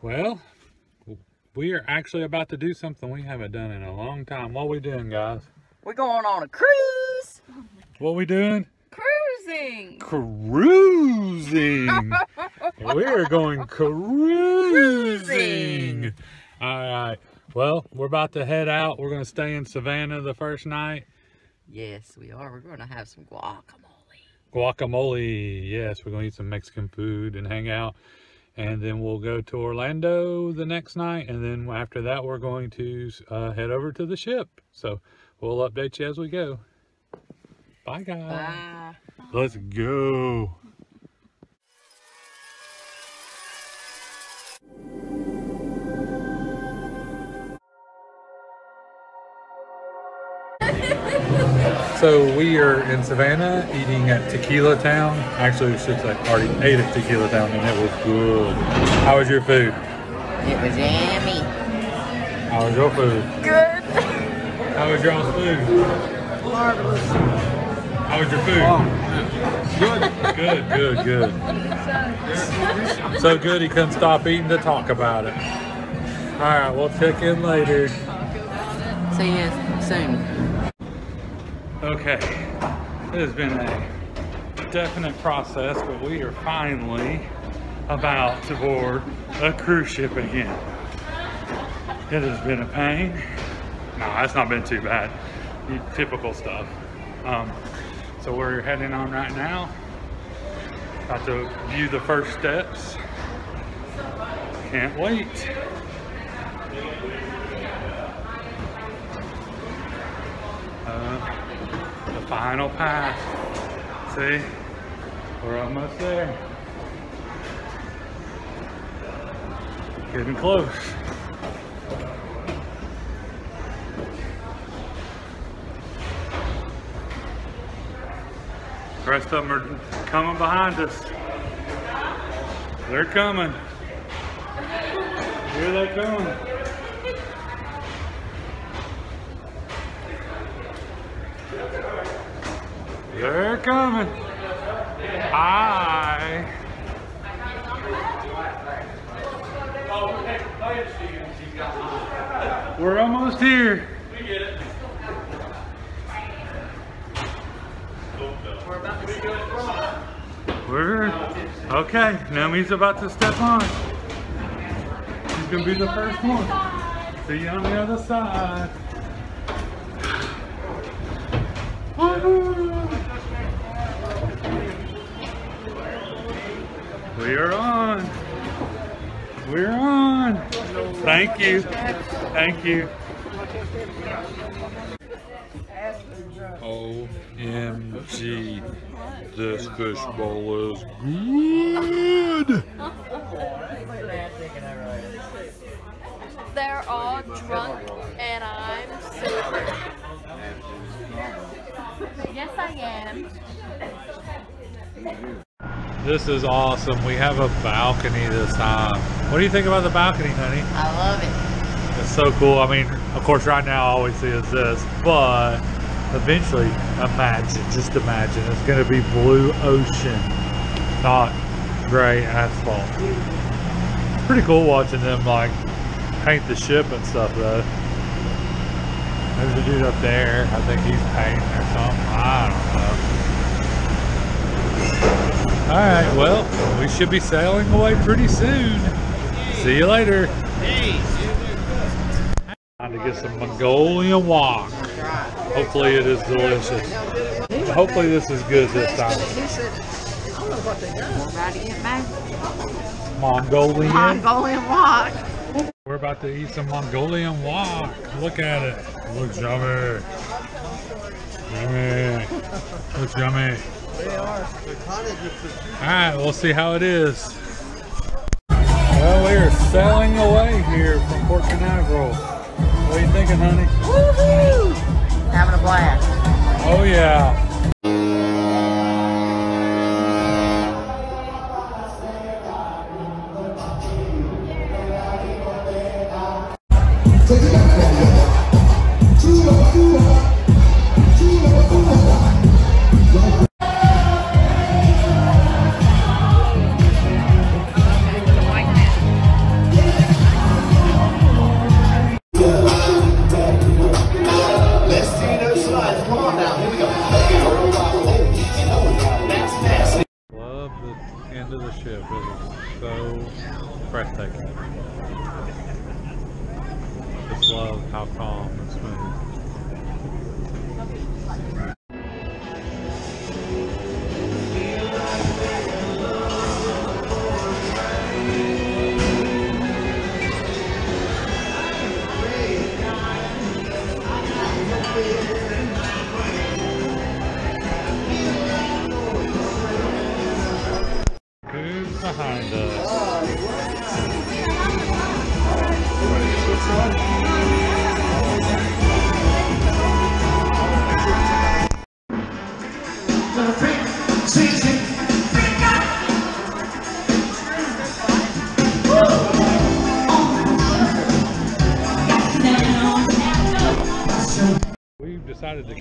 Well, we are actually about to do something we haven't done in a long time. What we doing, guys? We're going on a cruise. What we doing? Cruising. Cruising. We're going cruising. All right. Well, we're about to head out. We're going to stay in Savannah the first night. Yes, we are. We're going to have some guacamole. Guacamole. Yes, we're going to eat some Mexican food and hang out. And then we'll go to Orlando the next night. And then after that, we're going to uh, head over to the ship. So we'll update you as we go. Bye, guys. Bye. Let's go. So we are in Savannah eating at Tequila Town. Actually, we should say already ate at Tequila Town and it was good. How was your food? It was yummy. How was your food? Good. How was y'all's food? Marvelous. How was your food? Oh. Good. Good, good, good. So good he couldn't stop eating to talk about it. All right, we'll check in later. See you soon. Okay, it has been a definite process, but we are finally about to board a cruise ship again. It has been a pain. No, that's not been too bad. Typical stuff. Um, so we're heading on right now. About to view the first steps. Can't wait. Uh, final pass. See? We're almost there. Getting close. The rest of them are coming behind us. They're coming. Here they come. They're coming. Hi. We're almost here. We're okay. Nami's about to step on. She's gonna be the first one. See you on the other side. We are on. We're on. Thank you. Thank you. OMG. This fish bowl is good. They're all drunk and I'm sober. Yes, I am. This is awesome. We have a balcony this time. What do you think about the balcony, honey? I love it. It's so cool. I mean, of course, right now all we see is this, but eventually, imagine, just imagine, it's going to be blue ocean, not gray asphalt. Pretty cool watching them like paint the ship and stuff, though. There's a dude up there. I think he's painting or something. I don't know. All right, well, we should be sailing away pretty soon. See you later. Time to get some Mongolian wok. Hopefully it is delicious. Hopefully this is good this time. We're about to get back. Mongolian. Mongolian Wok. We're about to eat some Mongolian wok. Look at it. Looks yummy. Yummy. Looks yummy. Alright, we'll see how it is. Well, we are sailing away here from Port Canaveral. What are you thinking, honey? Woohoo! Having a blast. Oh, yeah.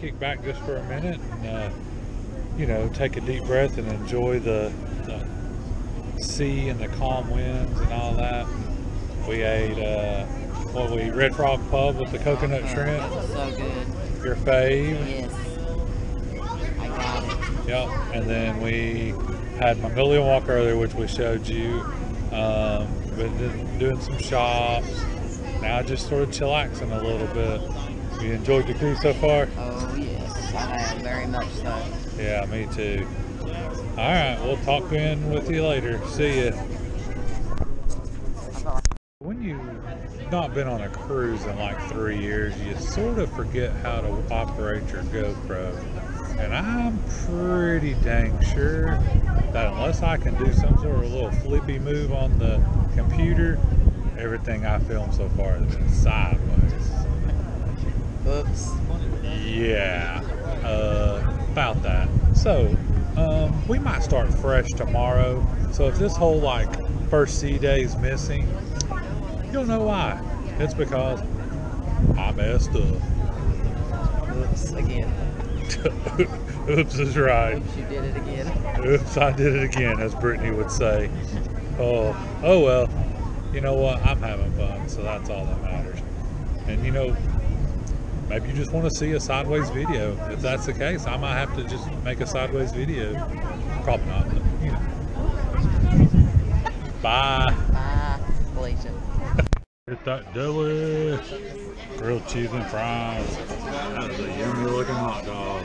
Kick back just for a minute and, uh, you know, take a deep breath and enjoy the, the sea and the calm winds and all that. We ate, uh, what we Red Frog Pub with the coconut That shrimp, was so good. your fave. Yes. I got it. Yep. And then we had Mongolian Wok earlier, which we showed you. Um, been doing some shops. Now just sort of chillaxing a little bit. You enjoyed the cruise so far? Oh, yes. I have very much so. Yeah, me too. All right, we'll talk in with you later. See ya. When you've not been on a cruise in like three years, you sort of forget how to operate your GoPro. And I'm pretty dang sure that unless I can do some sort of little flippy move on the computer, everything I filmed so far has been sideways. Oops. Yeah, uh, about that. So, um, we might start fresh tomorrow. So if this whole like first sea day is missing, you'll know why. It's because I messed up. Oops again. Oops is right. Oops, you did it again. Oops, I did it again, as Britney would say. Oh, oh well. You know what? I'm having fun, so that's all that matters. And you know, maybe you just want to see a sideways video. If that's the case, I might have to just make a sideways video. Probably not, but you know. Bye. Bye. Felicia. Hit that deli. Grilled cheese and fries. That is a yummy looking hot dog.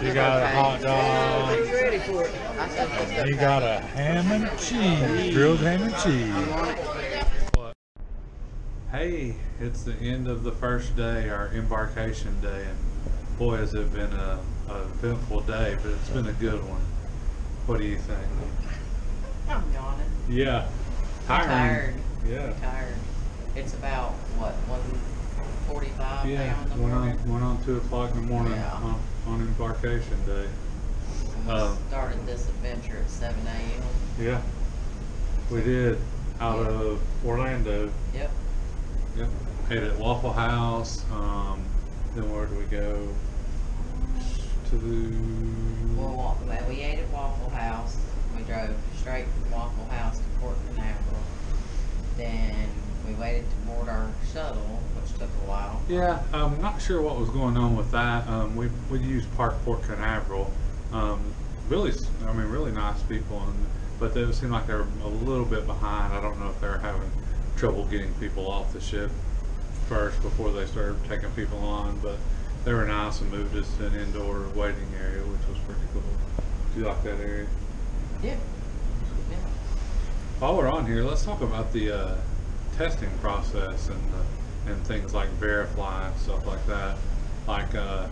She got a hot dog. ready for it? I said, let's. You got a ham and cheese, grilled ham and cheese. Hey, it's the end of the first day, our embarkation day, and boy, has it been a, a eventful day, but it's been a good one. What do you think? I'm yawning. Yeah. I'm tired. Yeah. I'm tired. It's about, what, 145 Yeah, now in the went morning? on, went on two o'clock in the morning Yeah. on, on embarkation day. We uh, started this adventure at 7 a.m. Yeah. We did, out Yeah. of Orlando. Yep. Yep. Ate at Waffle House. Um, then where do we go? To the. Well, wa- well, we ate at Waffle House. We drove straight from Waffle House to Port Canaveral. Then we waited to board our shuttle, which took a while. Yeah, I'm not sure what was going on with that. Um, we we used Park Port Canaveral. Um, really, I mean, really nice people, and but they seemed like they were a little bit behind. I don't know if they trouble getting people off the ship first before they started taking people on, but they were nice and moved us to an indoor waiting area, which was pretty cool. Do you like that area? Yeah. Yeah. While we're on here, let's talk about the uh, testing process and the, and things like Verifly and stuff like that. Like, uh,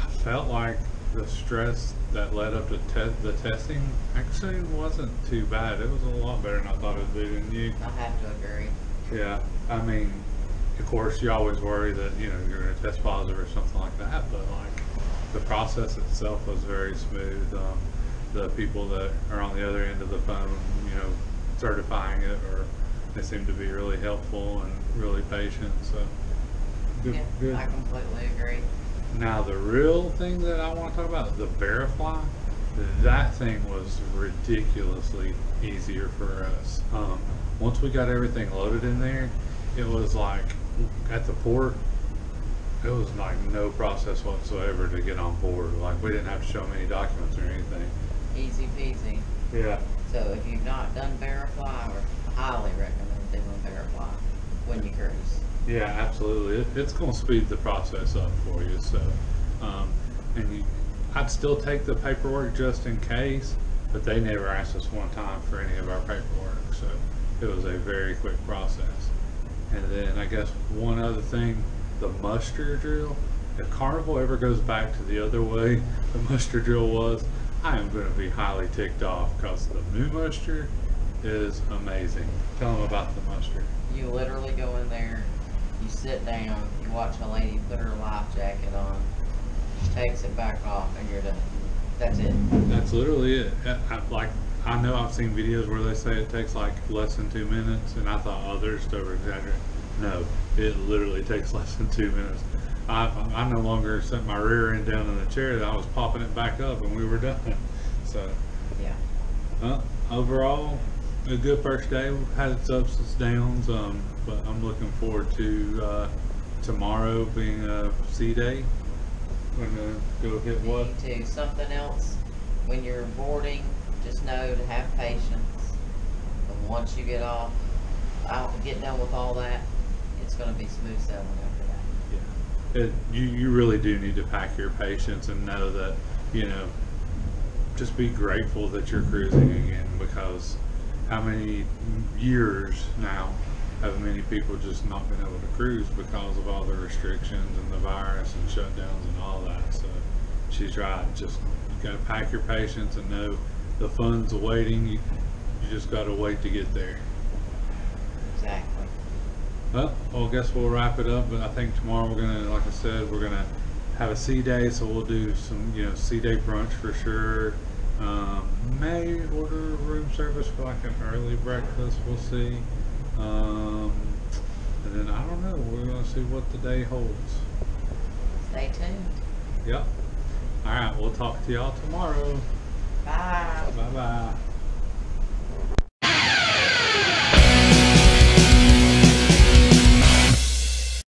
I felt like the stress that led up to te- the testing actually wasn't too bad. It was a lot better than I thought it would be. Didn't you? I have to agree. Yeah. I mean, of course, you always worry that you know you're going to test positive or something like that, but like the process itself was very smooth. Um, the people that are on the other end of the phone, you know, certifying it, or they seem to be really helpful and really patient. So good. Yeah, good. I completely agree. Now the real thing that I want to talk about, the Verifly, that thing was ridiculously easier for us. Um, once we got everything loaded in there, it was like at the port, it was like no process whatsoever to get on board. Like we didn't have to show them any documents or anything. easy peasy. Yeah. So if you've not done Verify, I highly recommend doing Verify when you cruise. Yeah, absolutely. It, it's going to speed the process up for you. So, um, and you, I'd still take the paperwork just in case, but they never asked us one time for any of our paperwork. So it was a very quick process. And then I guess one other thing, the muster drill. If Carnival ever goes back to the other way the muster drill was, I am going to be highly ticked off because the new muster is amazing. Tell them about the muster. You literally go in there, you sit down, you watch a lady put her life jacket on, she takes it back off, and you're done. That's it. That's literally it. I, I, like, I know I've seen videos where they say it takes like less than two minutes, and I thought, oh, they're just over exaggerating. No, it literally takes less than two minutes. I, I no longer set my rear end down in the chair. I was popping it back up, and we were done. So, Yeah. uh, overall, a good first day. We've had its ups, and downs, um, but I'm looking forward to uh, tomorrow being a sea day. We're gonna go hit what? Me too. Something else, when you're boarding, just know to have patience. And once you get off, out, get done with all that, it's gonna be smooth sailing after that. Yeah. It, you, you really do need to pack your patience and know that, you know, just be grateful that you're cruising again because how many years now have many people just not been able to cruise because of all the restrictions and the virus and shutdowns and all that. So she's right. Just you got to pack your patience and know the fun's awaiting. You, you just got to wait to get there. Exactly. Well, well, I guess we'll wrap it up, but I think tomorrow we're gonna, like I said, we're gonna have a sea day, so we'll do some, you know, sea day brunch for sure. Um, may order room service for like an early breakfast, we'll see. Um, and then I don't know, we're gonna see what the day holds. Stay tuned. Yep. All right, we'll talk to y'all tomorrow. Bye. Bye bye.